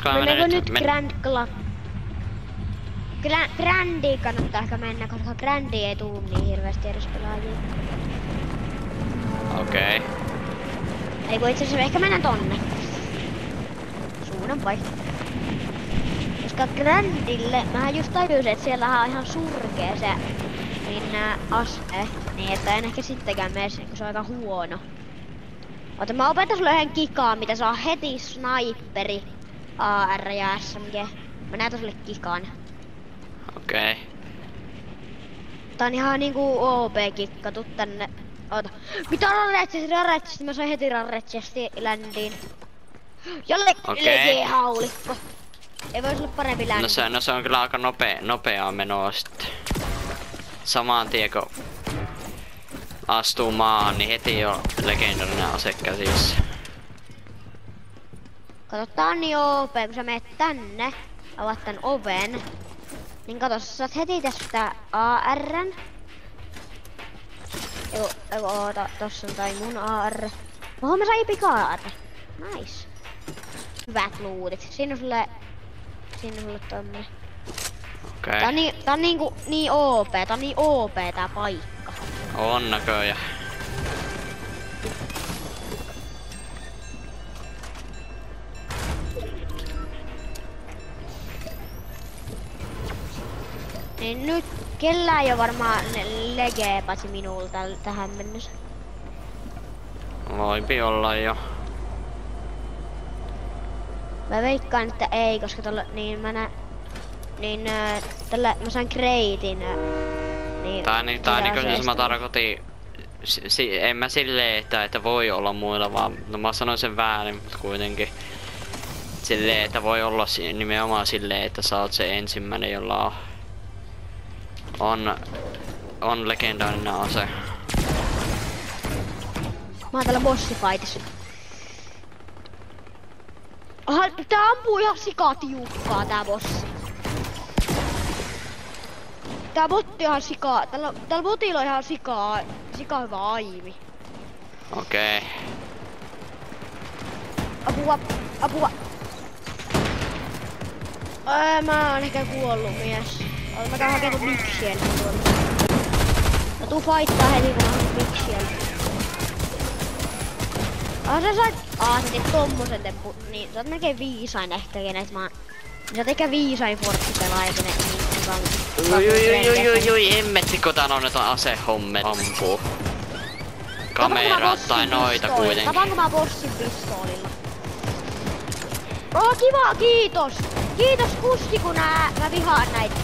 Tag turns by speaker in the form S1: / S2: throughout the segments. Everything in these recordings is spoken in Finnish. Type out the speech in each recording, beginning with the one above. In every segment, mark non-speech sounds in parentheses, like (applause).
S1: Kannattaisiko mennä
S2: Mennäänkö
S1: nyt?
S2: nyt
S1: Men...
S2: Grand Club? Gra- Grandiin kannattaa ehkä mennä, koska Grandi ei tuu niin hirveästi edes pelaajia.
S1: Okei. Okay.
S2: Ei kun itse asiassa ehkä mennään tonne. Suunnan vaihto. Koska Grandille, mä just tajusin, että siellä on ihan surkea se niin nää aste. Niin että en ehkä sittenkään mene sinne, kun se on aika huono. Ota, mä opetan sulle yhden kikaan, mitä saa heti sniperi, AR ja SMG. Mä näytän sulle kikan.
S1: Okei. Okay.
S2: Tää on ihan niinku OP-kikka, tuu tänne. Oota. Mitä rarretsis, rarretsis, mä sain heti rarretsesti ländiin. Jolle okay. haulikko. Ei vois olla parempi ländi.
S1: No se, no se on kyllä aika nopea, nopeaa menoa sitten. Samaan tien kun astuu maahan, niin heti jo legendarinen ase käsissä.
S2: Kato, tää on niin OP, kun sä meet tänne, avaat tän oven. Niin kato, sä saat heti tästä ARn. Joo, ei oota, tossa on tai mun AR. Oho, mä sain pikaata. Nice. Hyvät luutit. Siinä on sulle... Siinä on sulle tommonen.
S1: Okei.
S2: Tää on niin, tää on niinku niin OP, tää on niin OP tää paikka.
S1: On näköjä.
S2: Niin nyt kellään ei oo varmaan legee paitsi minulta tähän mennessä.
S1: Voipi olla jo.
S2: Mä veikkaan, että ei, koska tolla, niin mä nä... Niin äh, tällä, mä sain kreitin. Äh, niin,
S1: Tai, niin, tai niin kuin siis mä tarkoitin, si, si, en mä silleen, että, että voi olla muilla, vaan no mä sanoin sen väärin, mutta kuitenkin. Silleen, että voi olla si- nimenomaan silleen, että sä oot se ensimmäinen, jolla on, on, on legendaarinen ase.
S2: Mä oon täällä bossifightissa. Aha, tää ampuu ihan sikatiukkaa tää bossi. Tää botti ihan sikaa. Tällä, tällä botilla on ihan sikaa, sikaa hyvä aimi.
S1: Okei. Okay.
S2: Apua, apua. Ää, mä oon ehkä kuollut mies. Mä käyn miksiä ennen kuin tuolla. Mä tuun fightaa heti kun mä haken miksiä. Ah sä sait... Ah sä teit tommosen temppu. Niin sä oot melkein viisain ehkä kenet mä oon. Sä oot ehkä viisain Fortnite-pelaaja kenet niin kukaan.
S1: Jui jui jui jui jui jui, emmetti kun tän on jotain asehommet ampuu. Kamerat tai noita kuitenkin.
S2: Tapanko mä bossin pistoolilla? Oh, kiva, kiitos! Kiitos kuski, kun nää, mä vihaan näitä.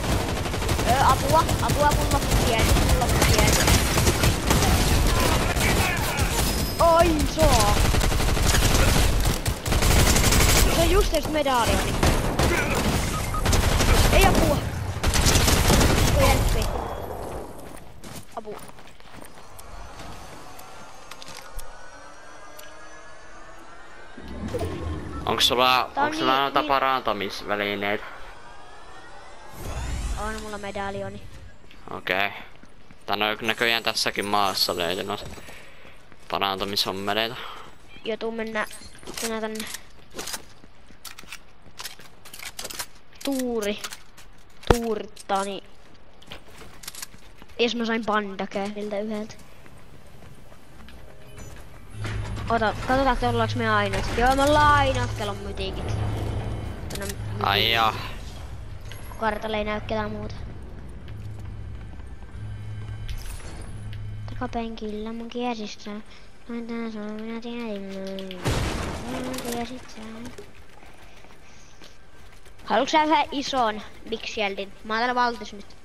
S2: Öö, apua, apua, mun loppu pieni, mun loppu pieni. Oi, saa. Se on just edes medaalioni. Ei apua. Voi helppi. Apua.
S1: Onks sulla,
S2: Tää on
S1: onks sulla
S2: niin-
S1: noita
S2: niin-
S1: parantamisvälineitä?
S2: On mulla medaalioni.
S1: Okei. Okay. Tän on näköjään tässäkin maassa löytynyt parantumishommeleita.
S2: Jo tuu mennä tänä tänne. Tuuri. Tuurittaa, niin... Jos mä sain pandakähdiltä yhdeltä. Ota, katsotaan, että ollaanko me ainoat. Joo, me ollaan ainoat, kello on mytiikit.
S1: Ai ja.
S2: Kartalle ei näy ketään muuta. Takapenkillä mun kiesissä. Noin tää se on, minä tiedän. Minä tiesit sä. Haluatko sä yhden ison Big Shieldin? Mä oon täällä valtis nyt.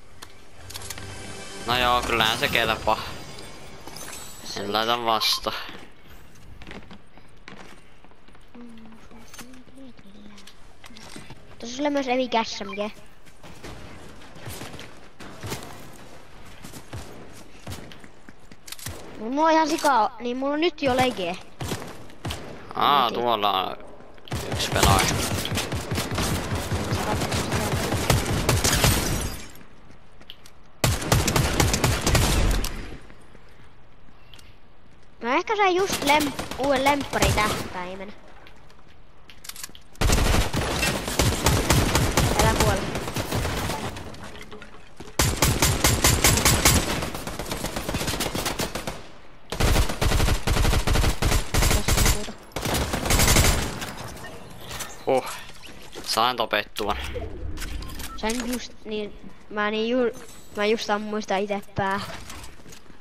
S1: No joo, kyllähän se kelpaa. En laita vasta.
S2: Tuossa sulle myös Evi Mulla on ihan sikaa, niin mulla on nyt jo lege.
S1: Aa,
S2: Miten?
S1: tuolla on yksi pelaaja.
S2: Mä ehkä sain just lem uuden lemppari tähtäimen.
S1: Huh. Sain tapettua.
S2: Sain just niin, mä niin ju, mä just ammuin sitä ite. Eikö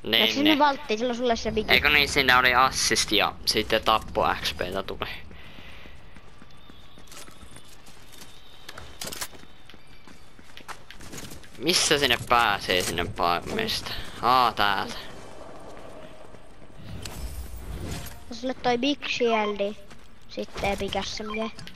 S1: Niin,
S2: se
S1: niin.
S2: nyt valtti, sillä sulle se viki?
S1: Eikö niin, siinä oli assist ja sitten tappo XPtä tuli. Missä sinne pääsee sinne paimesta? Aa, täältä.
S2: Sulle toi Big Shieldi. Sitten pikässä mikä.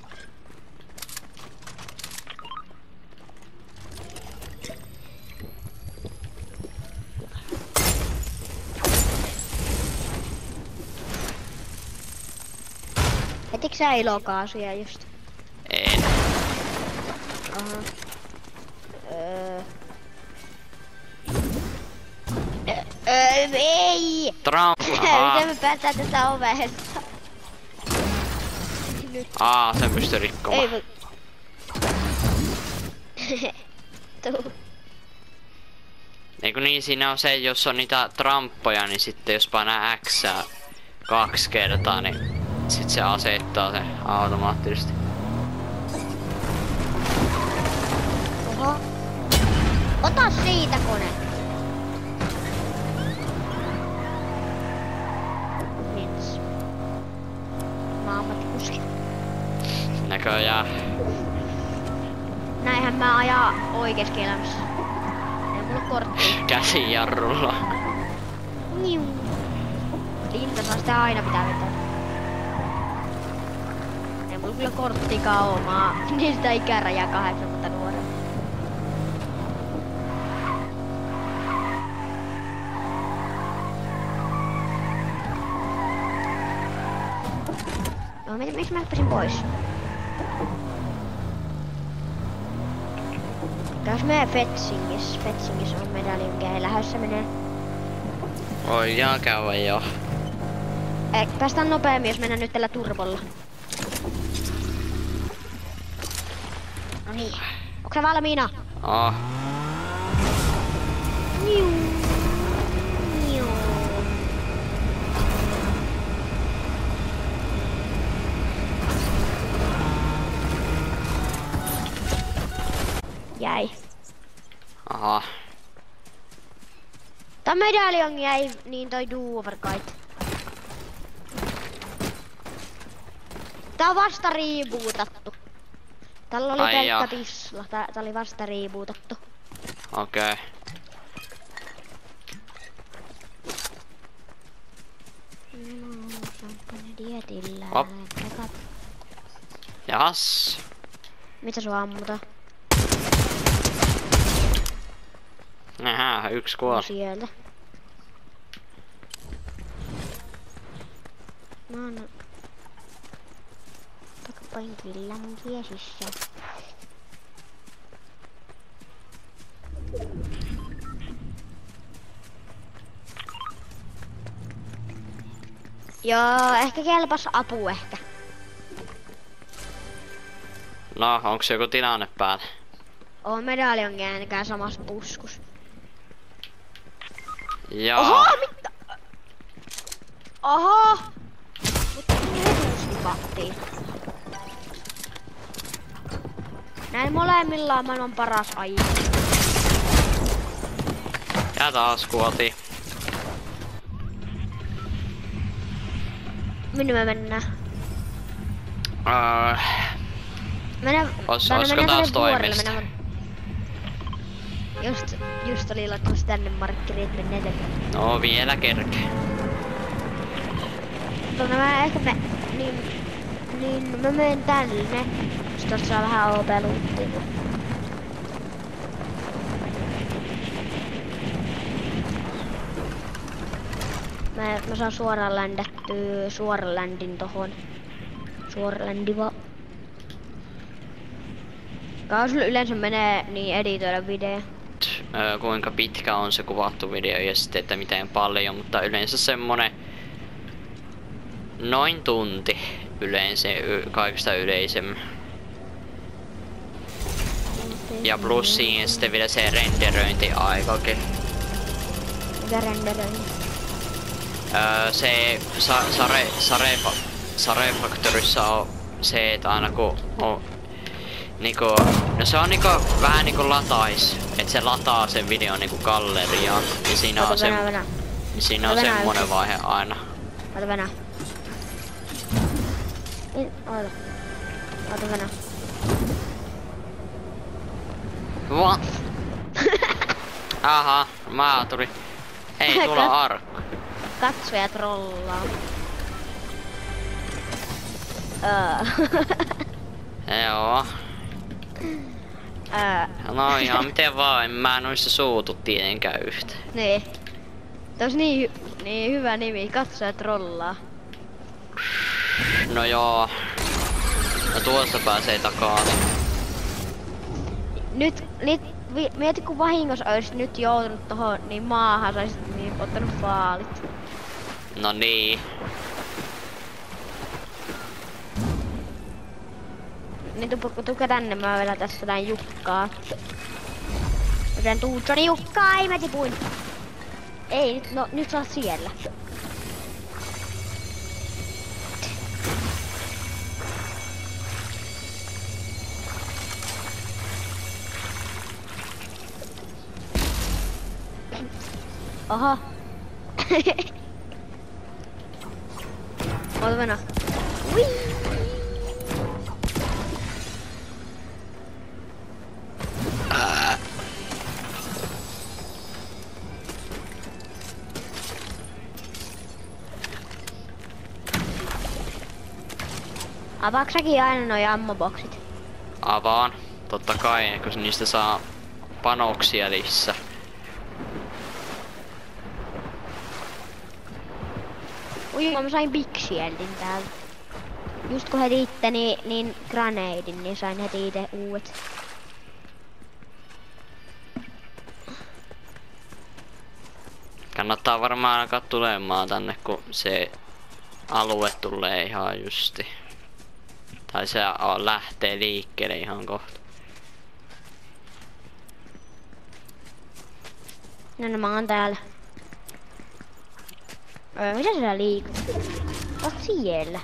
S2: Etikö sä ilokaasuja just?
S1: En.
S2: Aha. Öö. Öö, ei!
S1: Trump. (laughs)
S2: Miten me päästään tästä ovesta? Nyt
S1: aa, sen pystyy rikkomaan.
S2: ei voi. (laughs) Tuu.
S1: Eikö niin, siinä on se, jos on niitä tramppoja, niin sitten jos painaa X kaksi kertaa, niin sit se asettaa sen automaattisesti.
S2: Oho. Ota siitä kone. Mins. Mä ammattikuski.
S1: Näköjään.
S2: Näinhän mä ajaa oikeesti elämässä. Ei mulla korttia.
S1: Käsijarrulla.
S2: Niu. Linta saa sitä aina pitää vetää. Kyllä oon niin sitä ikärajaa kahdeksan vuotta nuorempi. No, miksi mä hyppäsin pois? Jos menee Fetsingissä, Fetsingissä on medaljon lähdössä menee.
S1: Voidaan käydä jo.
S2: Eh, päästään nopeammin, jos mennään nyt tällä turbolla. No niin. Onko sä valmiina?
S1: Oh.
S2: Niu. Niu. Jäi.
S1: Aha.
S2: Tää medaljon jäi, niin toi Duoverkait. Tää on vasta rebootattu. Tällä oli
S1: Ai
S2: pelkkä tisla. Tää, tää oli vasta rebootattu.
S1: Okei. Okay.
S2: Champagne dietillä.
S1: Op. Jas.
S2: Mitä sua ammuta?
S1: Nähä, yksi kuoli.
S2: sieltä. Mä oon... Mun kiesissä. Joo, ehkä kelpas apu ehkä.
S1: No, onks joku tilanne päällä?
S2: On medaljon ainakaan samassa puskus.
S1: Joo.
S2: Oho, mitä? Oho! Mutta tipattiin. Näin molemmilla on maailman paras aji.
S1: Ja taas kuoltiin.
S2: Minne me mennään?
S1: Öö,
S2: Mennään,
S1: Ois-
S2: mennään
S1: taas toimista?
S2: mennään- Just, just oli laittamassa tänne markkerit mennään tänne.
S1: no vielä kerkee.
S2: Tuonne mä ehkä me, niin, niin mä menen tänne. Saa vähän OP-luuttia. Mä, mä saan suoraan ländättyä suoran ländin tohon. Suora ländi vaan. Sulla yleensä menee niin editoida video?
S1: Öö, kuinka pitkä on se kuvattu video ja sitten, että miten paljon, mutta yleensä semmonen noin tunti yleensä kaikista yleisemmän. Ja plus siihen sitten vielä se renderöintiaikakin.
S2: Mikä renderöinti?
S1: Öö, se sa, Sare, Sare, Sare Factorissa on se, että aina kun on niinku, no se on niinku vähän niinku latais, että se lataa sen videon niinku galleriaan. Ja siinä
S2: Ota
S1: on, se, siinä on semmonen vaihe aina.
S2: Ota Venä. Ota. Ota Venä.
S1: What? (laughs) Aha, mä tuli. Ei, tulla arkku.
S2: Katsoja trollaa. (laughs)
S1: Joo.
S2: Öö.
S1: No ihan miten vaan, en mä noista suutu tietenkään yhtä.
S2: Niin. Tos niin, hy- niin hyvä nimi, katsoja trollaa.
S1: No joo. No tuossa pääsee takaisin.
S2: Nyt, nyt vi, mieti kun vahingossa olisit nyt joutunut tohon niin maahan, saisit niin ottanut faalit.
S1: No niin.
S2: Niin tupu, tuka tänne, mä vedän tässä näin Jukkaa. Joten tuu Johnny Jukkaa, ei mä tipuin. Ei, nyt, no, nyt sä oot siellä. Oho. Oota mennä. Whee!
S1: Ää,
S2: Avaaks säkin aina noi ammoboksit?
S1: avaan. Totta kai, kun niistä saa panoksia lisää.
S2: Ui, mä sain Big Shieldin täältä. Just kun heti itteni niin graneidin, niin sain heti itse uudet.
S1: Kannattaa varmaan alkaa tulemaan tänne, kun se alue tulee ihan justi. Tai se lähtee liikkeelle ihan kohta.
S2: No, no mä oon täällä. Öö, mitä sä liikut? Oot siellä.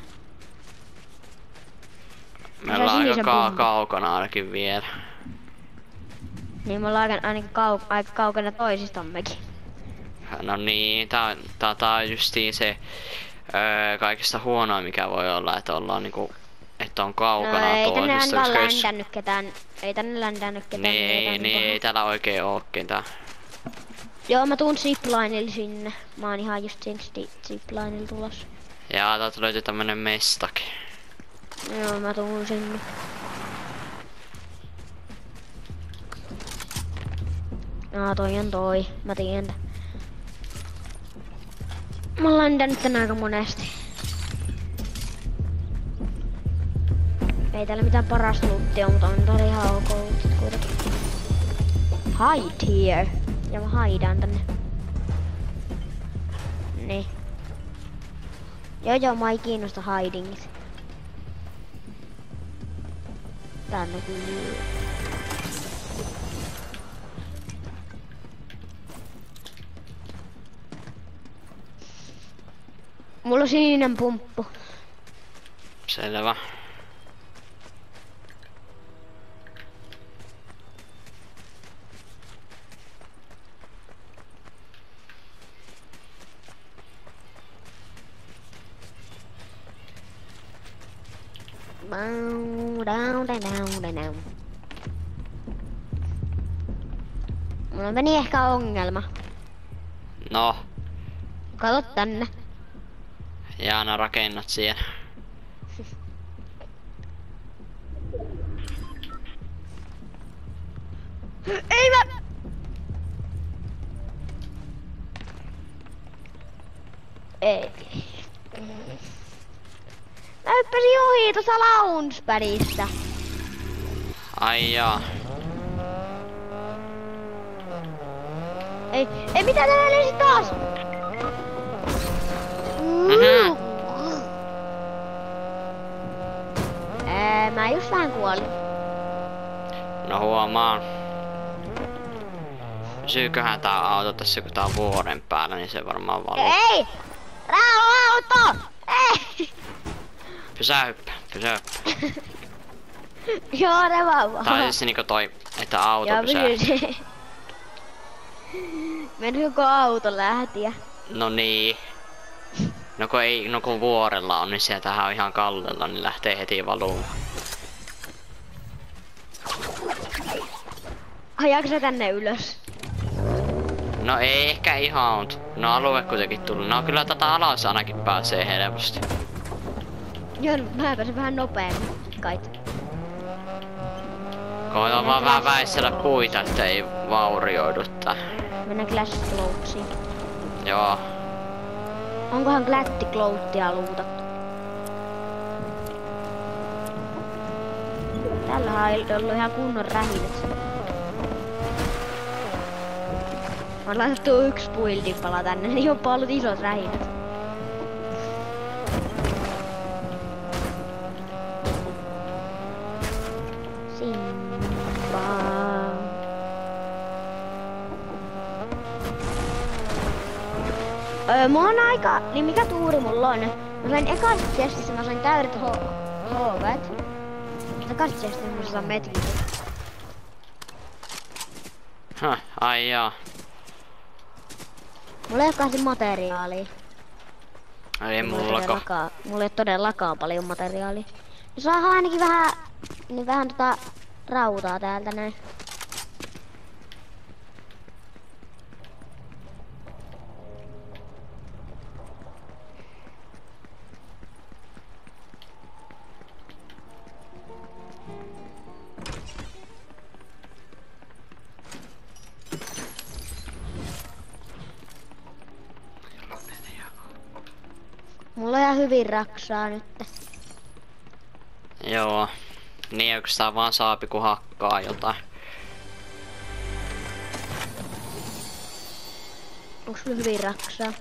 S1: Me ollaan aika ka- kaukana ainakin vielä.
S2: Niin me ollaan ainakin kau- aika kaukana toisistammekin.
S1: No niin, tää, tää, tää on justiin se öö, kaikista huonoa mikä voi olla, että ollaan niinku, että on kaukana
S2: no ei tänne
S1: toisista.
S2: ainakaan
S1: koska jos-
S2: ländännyt ketään. Ei tänne ländännyt ketään.
S1: Niin, ei,
S2: tänne
S1: niin ei täällä oikein oo ketään.
S2: Joo, mä tuun ziplinelle sinne. Mä oon ihan just siinä sti- ziplinelle tulossa.
S1: Ja täältä löytyy tämmönen mestake.
S2: Joo, mä tuun sinne. Aa, toi on toi. Mä tiedän. Mä oon ländännyt tän aika monesti. Ei täällä mitään parasta luuttia, mutta on täällä ihan ok kuitenkin. Hide here. Ja mä haidaan tänne. Niin. Joo joo, mä ei kiinnosta hidingit. Tänne kyllä. Mulla on sininen pumppu.
S1: Selvä.
S2: Down, down, down, down, down. Mulla meni ehkä ongelma.
S1: No,
S2: Kato tänne.
S1: Jaana rakennat siihen.
S2: Launchpadista.
S1: Ai jaa.
S2: Ei, ei mitä täällä löysi taas?
S1: Mhm.
S2: Ää, mä just vähän kuolin.
S1: No huomaan. Pysyyköhän tää auto tässä kun tää on vuoren päällä, niin se varmaan valuu.
S2: Ei! Rauha auto! Ei!
S1: Pysähyppää. Pysy. (laughs)
S2: Joo, ne vaan
S1: Tai siis niinku toi, että auto
S2: Joo,
S1: pysyy.
S2: pysyy. Meni koko auto lähtiä.
S1: No niin. No kun ei, no kun vuorella on, niin sieltähän on ihan kallella, niin lähtee heti valumaan.
S2: Ajaako se tänne ylös?
S1: No ei ehkä ihan, mut no alue kuitenkin tullut. No kyllä tätä alas ainakin pääsee helposti.
S2: Joo, mä pääsen vähän nopeammin. Kait.
S1: Koitan vaan vähän väissellä puita, että ei vaurioidu tää.
S2: Mennään Clash Cloutsiin.
S1: Joo.
S2: Onkohan Glätti Clouttia luutattu? Tällähän on ollut ihan kunnon rähinät. On laitettu yksi puildipala tänne, niin on ollut isot rähinät. Öö, mulla on aika, niin mikä tuuri mulla on? Mä sain ekassa testissä, mä sain täydet hoovet. Ekassa testissä mä saan metrit.
S1: Häh, ai jaa.
S2: Mulla ei ole kahden materiaalia.
S1: Ei
S2: Mulla
S1: mullakaan.
S2: todellakaan- Mulla ei ole todellakaan paljon materiaalia. No saadaan ainakin vähän, niin vähän tota rautaa täältä näin. Mulla on hyvin raksaa nyt.
S1: Joo. Niin oikeastaan vaan saapi kun hakkaa jotain.
S2: Onks sulla hyvin raksaa?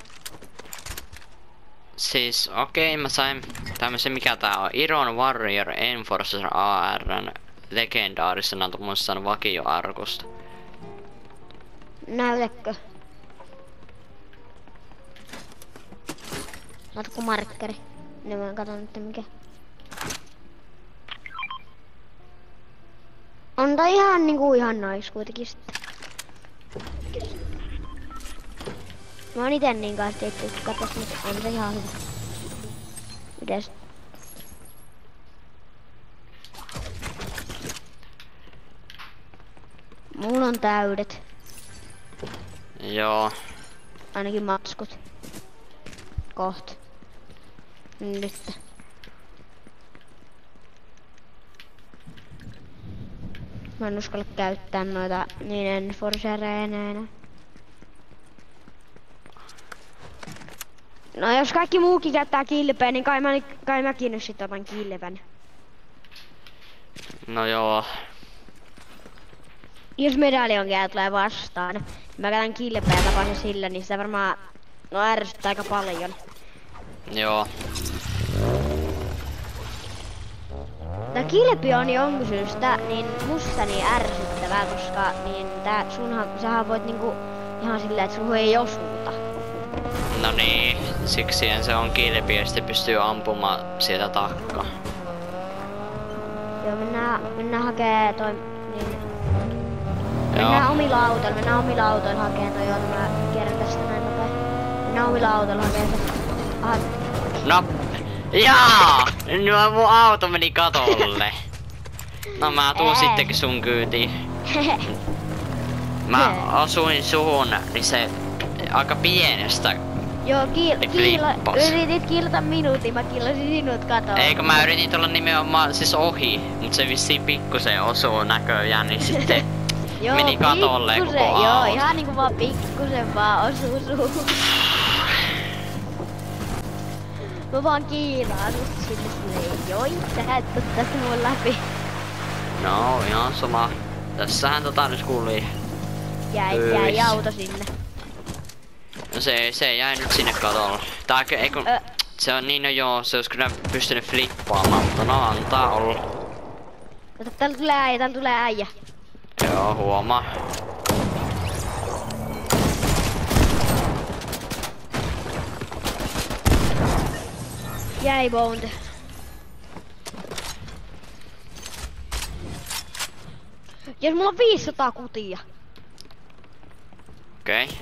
S1: Siis okei, okay, mä sain tämmösen mikä tää on, Iron Warrior Enforcer ARn legendaarisena tuommoisen vakioarkusta.
S2: Näytäkö? Saatko markkeri? Niin mä katon nyt mikä. On tää ihan niinku ihan nais kuitenkin sitten. Mä oon ite niin kanssa tehty, katos nyt on se ihan hyvä. Mites? Mulla on täydet.
S1: Joo.
S2: Ainakin matskut. Koht. Nyt. Mä en uskalla käyttää noita niin enforcereja enää. No jos kaikki muukin käyttää kilpeä, niin kai, mä, kai mäkin nyt sit otan kilven.
S1: No joo.
S2: Jos medaljonkia tulee vastaan, niin mä käytän kilpeä ja tapan sen sillä, niin sitä varmaan no ärsyttää aika paljon.
S1: Joo.
S2: Tää kilpi on jonkun syystä niin musta niin ärsyttävää, koska niin tää sunhan, sähän voit niinku ihan silleen, että sun ei osuuta.
S1: No niin, siksi se on kilpi ja sitten pystyy ampumaan sieltä takkaa.
S2: Joo, mennään, mennään hakee toi, niin, mennään
S1: Joo.
S2: omilla autoilla, mennään omilla autoilla hakee toi, joo, mä kierrän tästä näin nopea. Mennään omilla autoilla hakee se. Aha,
S1: No, jaa! No mun auto meni katolle. No mä tuun sittenkin sun kyytiin. Mä osuin suhun, niin se aika pienestä.
S2: joo, kiil,
S1: Niin
S2: kiila, yritit kilata minuutin, mä killasin sinut katoon.
S1: Eikö mä yritin tulla nimenomaan siis ohi, mutta se vissiin pikkusen osuu näköjään, niin sitten (laughs)
S2: Joo,
S1: meni katolle koko
S2: pikkusen, Joo,
S1: auto.
S2: ihan niinku vaan pikkusen vaan osuu suuhun. Mä vaan kiilaan sut sinne silleen, joi, sä et tuu tästä mun läpi.
S1: No ihan sama. Tässähän tota nyt kuuli.
S2: Jäi, jäi auto sinne.
S1: No se, se jäi nyt sinne katolle. Tää ei kun...
S2: Ö.
S1: Se on niin, no joo, se olisi kyllä pystynyt flippaamaan, mutta no antaa olla.
S2: Kato, täällä tulee äijä, täällä tulee äijä.
S1: Joo, huomaa.
S2: Jäi boned. Jos mulla on 500 kutia.
S1: Okei. Okay.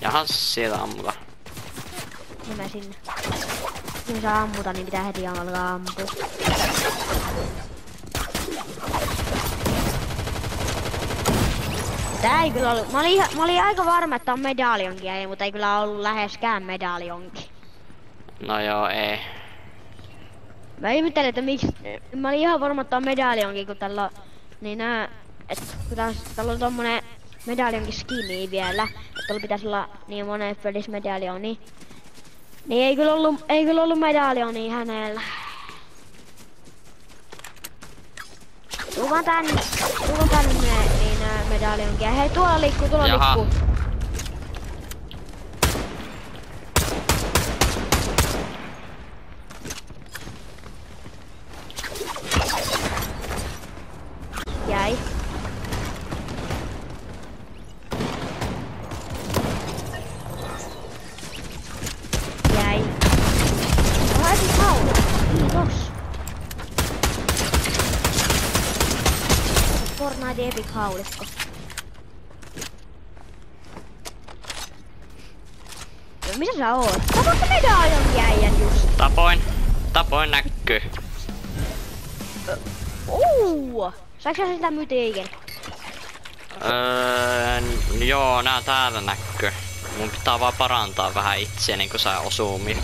S1: Jahan siellä ammuta.
S2: No mä sinne. Kun saa ammuta, niin pitää heti alkaa ampua. Tää ei kyllä ollut. Mä olin, mä olin aika varma, että on medaljonkia, ei, mutta ei kyllä ollut läheskään medaljonki.
S1: No joo, ei.
S2: Mä ihmettelin, että miksi... Mä olin ihan varma, että on medaljonki, kun tällä on... Niin nää... Et kun tää, tällä on tommonen medaljonkin skini vielä. Että tuolla pitäisi olla niin monen pelissä medaljoni. Niin ei kyllä ollut, ei kyllä ollut medaljoni hänellä. Tuu vaan tänne, tuu vaan tänne niin nää medaljonkia. Hei tuolla liikkuu, tuolla
S1: Jaha.
S2: liikkuu. Jäi. Jäi. Laitin haula. Kiitos. Fortnite Epic haulikko. No, missä sä oot? Tapaatko medaljon jäijän just?
S1: Tapoin. Tapoin näkyy.
S2: Uuu! Saiko sä sitä mytiikin?
S1: Öö, joo, nää täällä näkyy. Mun pitää vaan parantaa vähän itseäni, kun sä osumi.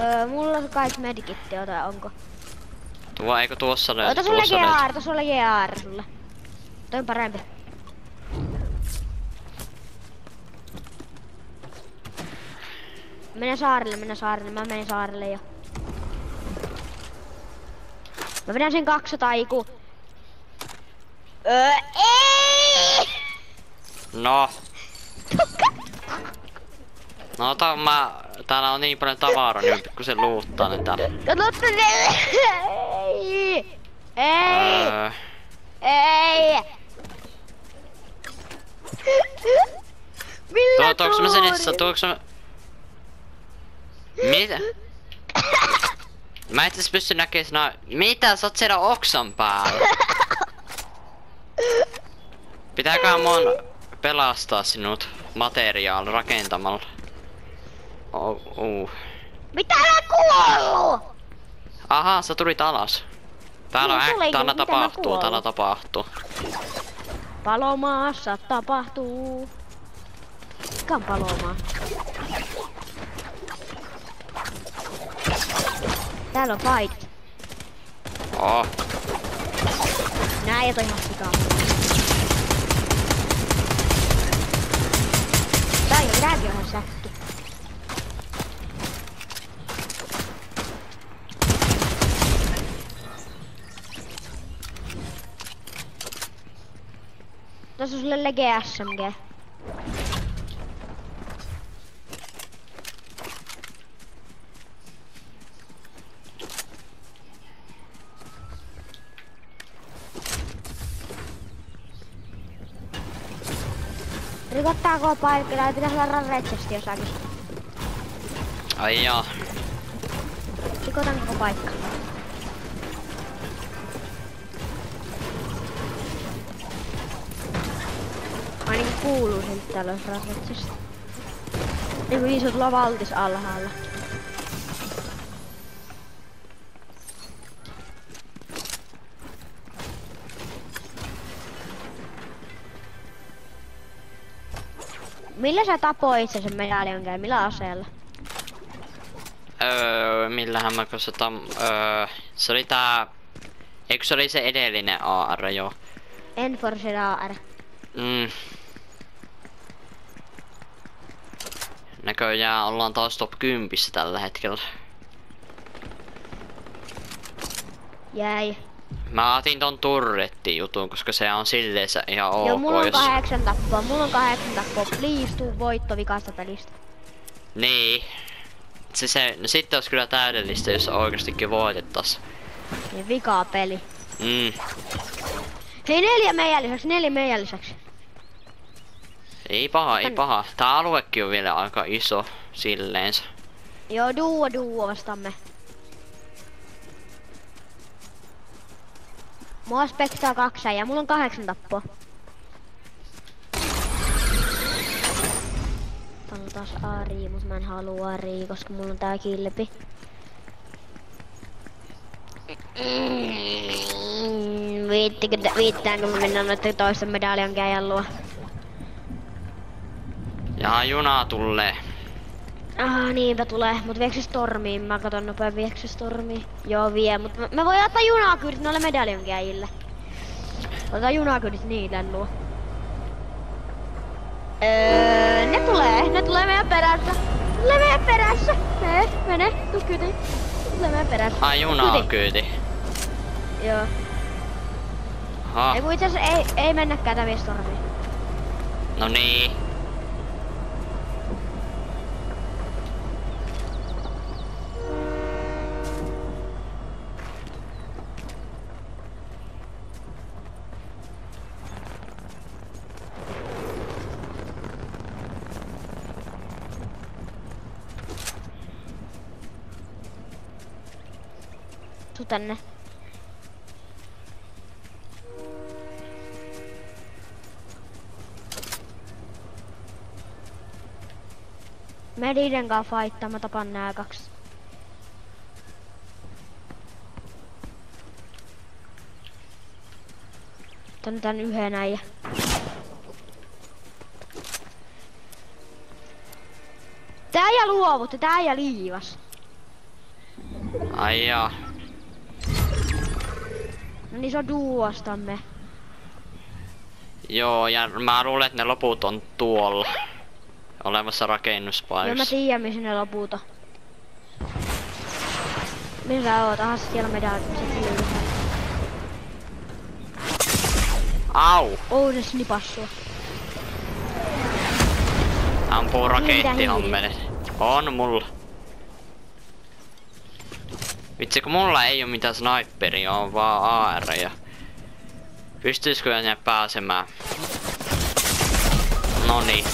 S2: Öö, mulla on kai medikitti, ota onko?
S1: Tuo, eikö tuossa löydy?
S2: Ota sulle. GR, ota sulle GR sulle. Toi on parempi. Mennään saarelle, mennään saarelle. Mä menen saarelle jo. Mä vedän sen 200 iku. Öö, ei!
S1: No. No ota mä... Täällä on niin paljon tavaraa, niin pikkusen luuttaa ne täällä.
S2: Katsotte ne! Ei! Ei!
S1: Öö, (laughs)
S2: Ei! Millä
S1: tuo, tuoks mä itse, tuoks mä... Mitä? Mä et edes pysty näkemään sinä... Mitä? Sä oot siellä oksan päällä. Pitääkö mun pelastaa sinut materiaal rakentamalla? Oh, uh.
S2: Mitä mä kuollu?
S1: Aha, sä tulit alas. Täällä on
S2: Niin
S1: äk,
S2: tulinkin,
S1: täällä tapahtuu, täällä tapahtuu.
S2: Palomaassa tapahtuu. Mikä on palomaa? Täällä on fight.
S1: Oh,
S2: Nää ei ole ihan sikaa. Tää on tääkin on ihan sulle lege SMG. Rikottaako paikka? Tai pitäis olla retsesti jossakin.
S1: ai jaa.
S2: Rikotaan koko paikka. Kuuluu olisi retsesti. Niinku isot lavaltis alhaalla. Millä sä tapoit sen medaljon käy? Millä aseella?
S1: Öö, millähän mä kosataan... Öö, se oli tää... Eikö se oli se edellinen AR jo?
S2: Enforcer AR.
S1: Mm. Näköjään ollaan taas top 10 tällä hetkellä.
S2: Jäi.
S1: Mä otin ton turretti jutun, koska se on silleen ihan ok,
S2: Joo, mulla on
S1: jos...
S2: kahdeksan tappoa. Mulla on kahdeksan tappoa. Please, tuu voitto vikasta pelistä.
S1: Niin. Se, se, no sitten olisi kyllä täydellistä, jos oikeastikin voitettais.
S2: Niin vikaa peli.
S1: Mm.
S2: Hei neljä meidän lisäksi, neljä meidän lisäksi.
S1: Ei paha, ei paha. Tää aluekin on vielä aika iso silleensä.
S2: Joo, duo duo vastamme. Mua spektaa kaksi ja mulla on kahdeksan tappoa. Tää on taas Ari, mut mä en halua Ari, koska mulla on tää kilpi. Mm, viittikö, viittäänkö me mennä toisen medaljan medaljonkäijän luo?
S1: Ja juna tulee.
S2: Ah, niinpä tulee. Mut viekö stormiin? Mä katon nopea, viekö stormiin? Joo, vie. Mut mä, mä voin ottaa junakyydit noille medaljon käijille. Ota junakyydit niille luo. Öö, ne tulee. Ne tulee meidän perässä. Ne tulee meidän perässä. Mene, mene. Tuu kyti. Ne tulee meidän perässä.
S1: Ai juna
S2: Kyti.
S1: kyyti.
S2: Joo.
S1: Aha.
S2: Ei kun itse asiassa ei, ei mennäkään vie stormiin.
S1: No niin.
S2: Tänne. Me niiden kanssa fightaa, mä tapan nää kaksi. Tän tän yhden äijä. Tää äijä luovutti, tää äijä liivas.
S1: Ai jaa.
S2: No niin se on duostamme.
S1: Joo, ja mä luulen, että ne loput on tuolla. Olemassa
S2: Joo mä
S1: rakennuspaikassa.
S2: tiedän missä ne loput on. Missä sä oot? Aha, siellä me daan.
S1: Au!
S2: Oh, se snipas sua.
S1: Ampuu rakettihammenet. On mulla. Vitsi kun mulla ei oo mitään sniperia, on vaan AR ja... Pystyisikö ne pääsemään? Noni.